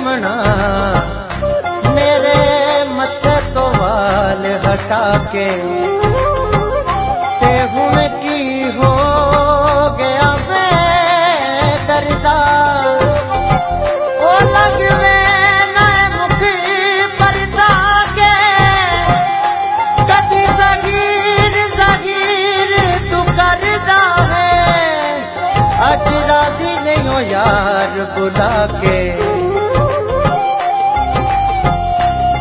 जमुना मेरे मत को वाल हटा के। हुए की हो गया मैं दर्दा। ओ लग में मुखी परदा के। कदी सगीर सगीर तू कर है। अज राज़ी नहीं हो यार बुला के।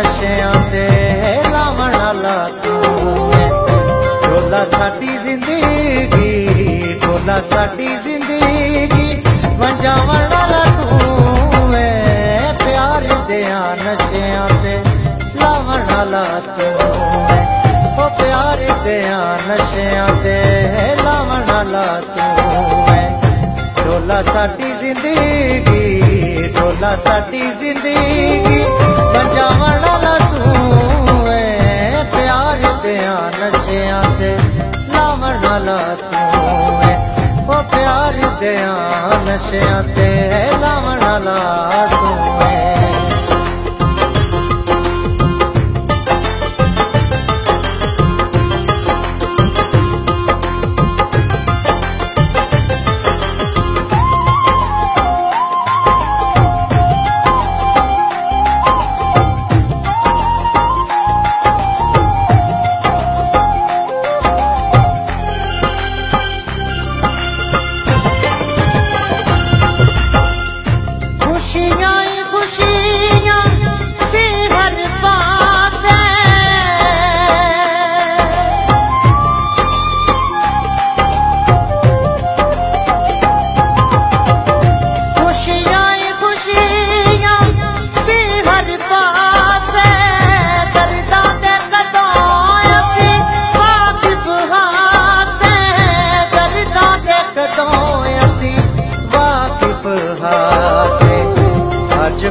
ਨਸ਼ਿਆਂ ਤੇ ਲਾਵਣ ਵਾਲਾ ਤੂੰ ਡੋਲਾ ਸਾਡੀ ਜ਼ਿੰਦਗੀ ਡੋਲਾ ਸਾਡੀ ਜ਼ਿੰਦਗੀ। ਵੰਜਾਵਣ ਵਾਲਾ ਤੂੰ ਏ ਪਿਆਰ ਦਿਆਂ ਨਸ਼ਿਆਂ ਤੇ ਲਾਵਣ ਵਾਲਾ ਤੂੰ ਉਹ ਪਿਆਰ ਦਿਆਂ ਨਸ਼ਿਆਂ ਤੇ ਲਾਵਣ ਵਾਲਾ ਤੂੰ ਢੋਲਾ ਸਾਡੀ ਜ਼ਿੰਦਗੀ, ਢੋਲਾ ਸਾਡੀ ਜ਼ਿੰਦਗੀ। ਵ ਜਾਵਣ ਲਾ ਤੂੰ ਏ, ਪਿਆਰ ਦਿਆਂ ਨਸ਼ਿਆਂ ਤੇ ਲਾਵਣ ਵਾਲਾ ਤੂੰ ਏ। ਉਹ ਪਿਆਰ ਦਿਆਂ ਨਸ਼ਿਆਂ ਤੇ ਲਾਵਣ ਲਾ ਤੂੰ ਏ।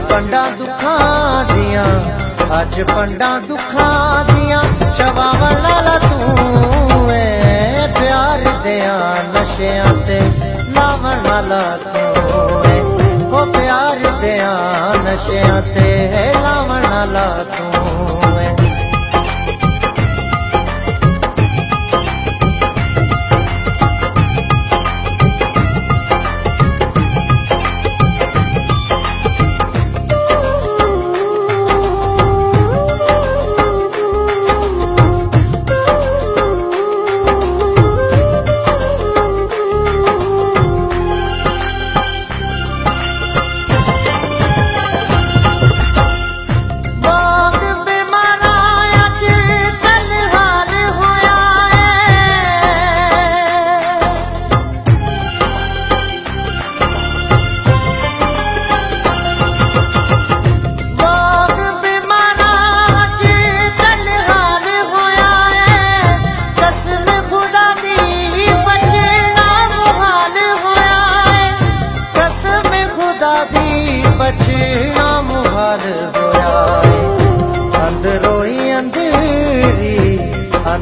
ਪੰਡਾਂ ਦੁੱਖਾਂ ਦੀਆਂ, ਅੱਜ ਪੰਡਾਂ ਦੁੱਖਾਂ ਦੀਆਂ ਚਵਾਵਣ ਵਾਲਾ ਤੂੰ ਏ ਪਿਆਰ ਦਿਆਂ ਨਸ਼ਿਆਂ ਤੇ ਲਾਵਣ ਵਾਲਾ ਤੂੰ ਏ, ਉਹ ਪਿਆਰ ਦਿਆਂ ਨਸ਼ਿਆਂ ਤੇ ਲਾਵਣ ਵਾਲਾ ਤੂੰ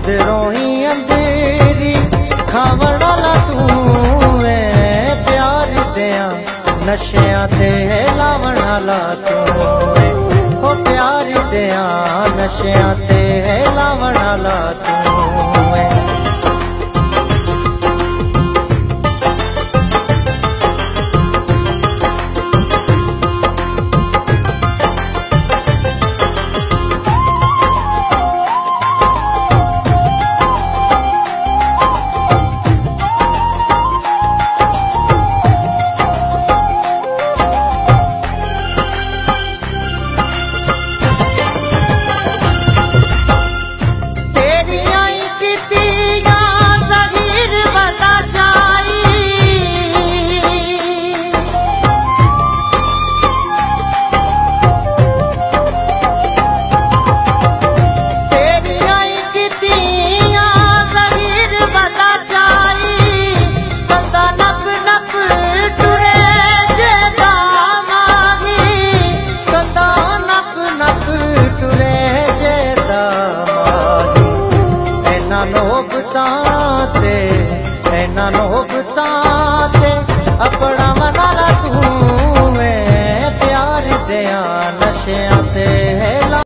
ਅੰਦਰੋਂ ਹੀ ਅੰਦੇਰੀ ਖਾਵਣ ਵਾਲਾ ਤੂੰ ਏ, ਪਿਆਰ ਦਿਆਂ ਨਸ਼ਿਆਂ ਤੇ ਲਾਵਣ ਵਾਲਾ ਤੂੰ ਏ। ਉਹ ਪਿਆਰ ਦਿਆਂ ਨਸ਼ਿਆਂ ਤੇ ਲਾਵਣ ਵਾਲਾ नोबता ते ऐना नोबता ते अपन